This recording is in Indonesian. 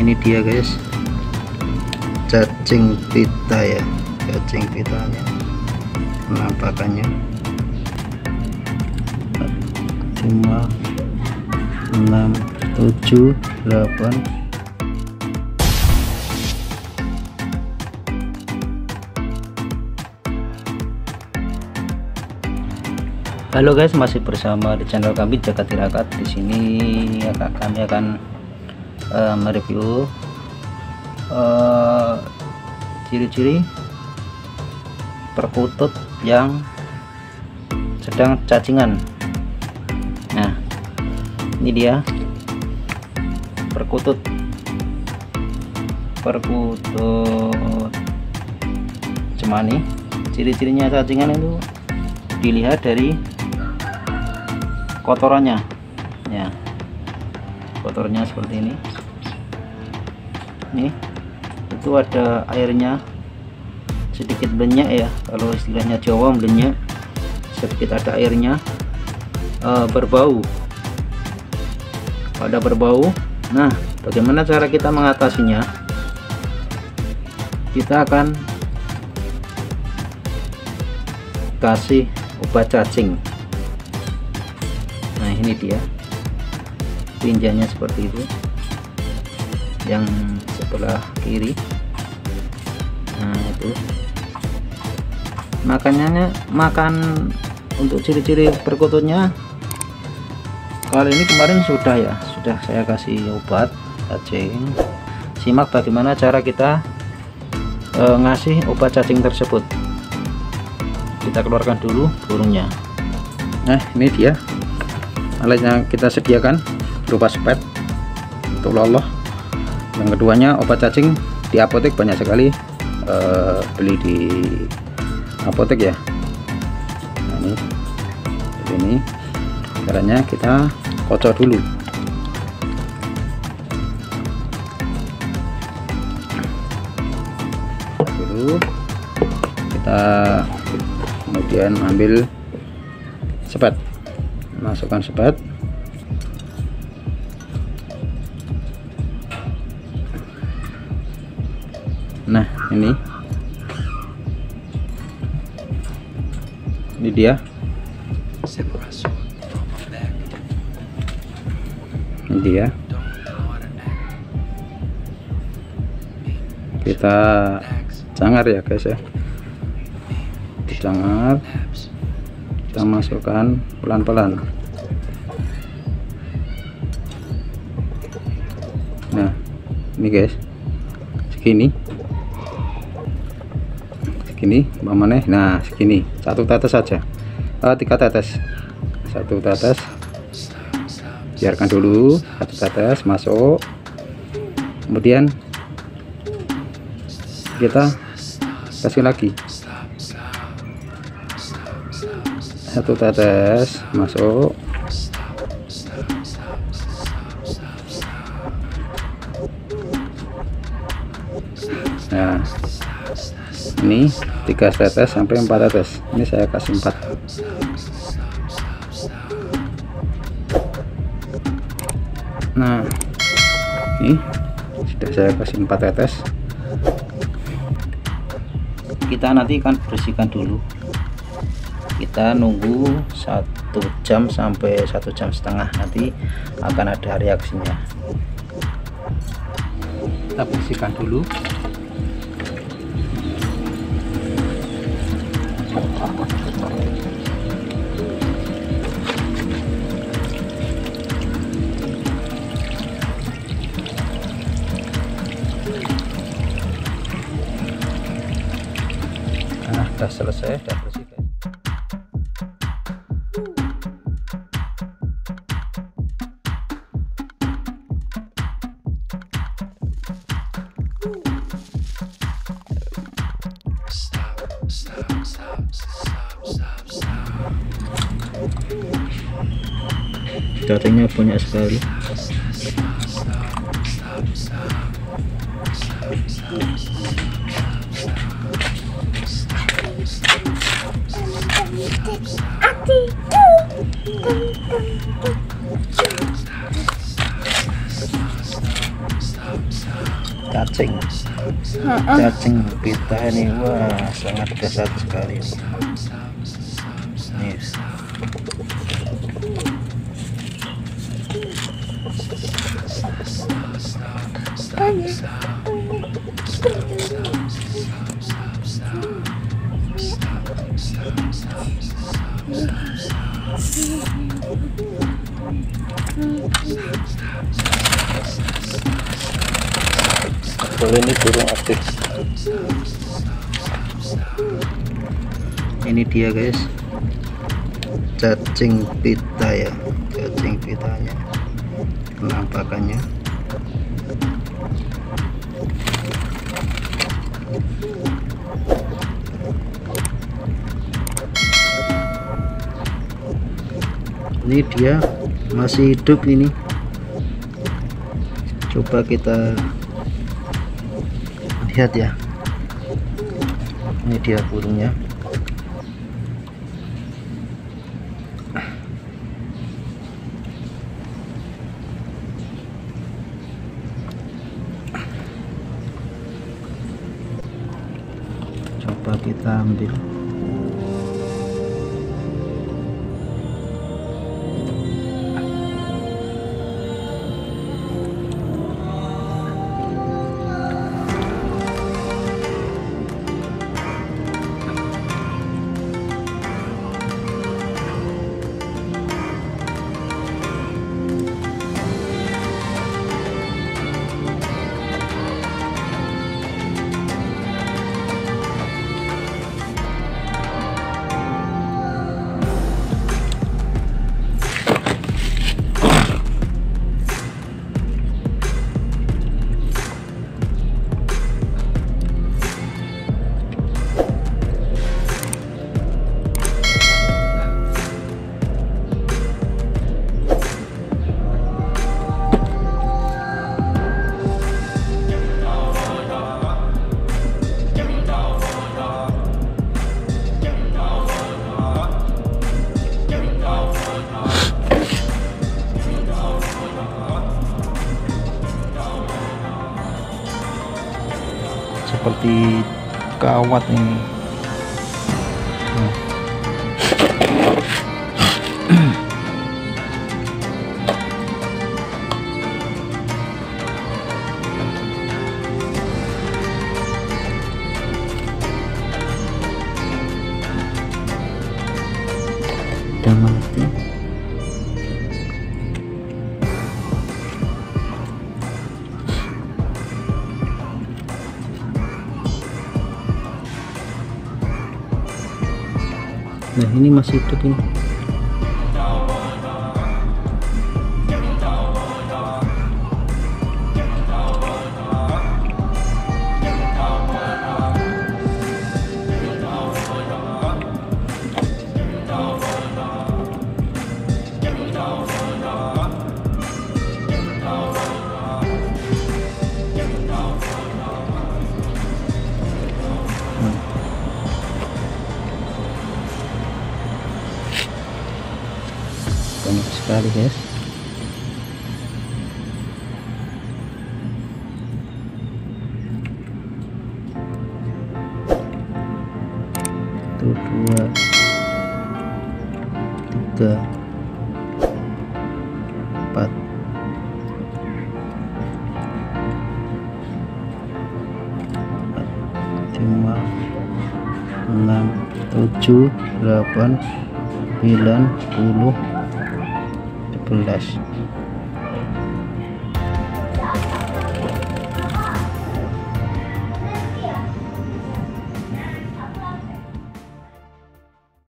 ini dia guys. Cacing pita ya. Cacing pitanya penampakannya. Lima enam tujuh delapan. Halo guys, masih bersama di channel kami Jaga Tirakat. Di sini akan kami akan uh, mereview uh, ciri-ciri perkutut yang sedang cacingan. Nah, ini dia perkutut perkutut cemani. Ciri-cirinya cacingan itu dilihat dari kotorannya ya kotornya seperti ini nih itu ada airnya sedikit banyak ya. Kalau istilahnya Jawa banyak sedikit ada airnya e, berbau. Pada berbau. Nah bagaimana cara kita mengatasinya? Kita akan kasih obat cacing. Nah ini dia. Tinjanya seperti itu yang sebelah kiri. Nah itu. Makannya makan untuk ciri-ciri perkututnya kali ini kemarin sudah ya sudah saya kasih obat cacing. Simak bagaimana cara kita e, ngasih obat cacing tersebut. Kita keluarkan dulu burungnya. Nah ini dia. Alatnya kita sediakan berupa spet untuk loloh yang keduanya obat cacing di apotek banyak sekali uh, beli di apotek ya. Nah, ini. Ini. Caranya kita kocok dulu. Dulu. Kita kemudian ambil sepat masukkan sepat ini. Ini dia. Ini dia. Kita cangar ya guys ya. Dicangar kita masukkan pelan-pelan. Nah ini guys. Segini segini mana nah segini. Satu tetes saja. Oh, tiga tetes. Satu tetes. Biarkan dulu. Satu tetes masuk. Kemudian kita kasih lagi. Satu tetes masuk. Nah ini tiga tetes sampai empat tetes. Ini saya kasih empat. Nah ini sudah saya kasih empat tetes. Kita nanti akan bersihkan dulu. Kita nunggu satu jam sampai satu jam setengah nanti akan ada reaksinya. Kita bersihkan dulu sudah selesai sudah bersih guys cacingnya banyak sekali cacing cacing pita ini wah sangat dasar sekali nih kalau ini burung aktif. Ini dia guys. Cacing pita ya. Cacing pitanya. Penampakannya. Ini dia. Masih hidup ini. Coba kita lihat ya. Ini dia burungnya. Coba kita ambil seperti kawat ini Hmm. udah ini masih hidup ini sekali guys. Satu dua tiga empat. Lima enam tujuh delapan sembilan puluh উল্লাস